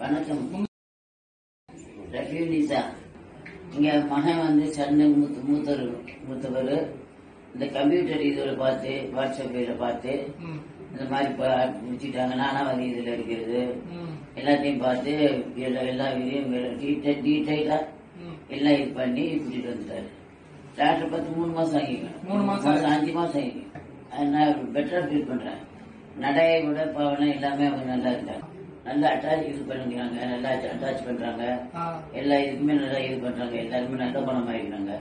வணக்கம். ரஃபீனிசா இங்க மகன் வந்து சன்னு மூத்த மூத்தவர் மூத்தவர். இந்த கம்ப்யூட்டர் இதுல பார்த்து வாட்ஸ்அப் இதில் பார்த்து இந்த மாதிரி முடிச்சிட்டாங்க நானாவது இதுல இருக்கிறது எல்லாத்தையும் பார்த்து எல்லா எல்லா இதையும் டீட்டெயிலா. எல்லாம் இது பண்ணி கூட்டிட்டு வந்துட்டாரு. டாக்டர் பார்த்து மூணு மாசம் ஆகிக்கணும். மூணு மாசம் அஞ்சு மாசம் ஆகிக்கும் நான் பெட்டரா ஃபீல் பண்றேன். நடையை விட பவனம் எல்லாமே அவங்க நல்லா இருக்காங்க நல்லா அட்டாச் இது பண்ணிக்கிறாங்க நல்லா அட்டாச் பண்றாங்க. எல்லா இதுக்குமே நல்லா இது பண்றாங்க எல்லாருமே நல்ல குணமாயிருக்காங்க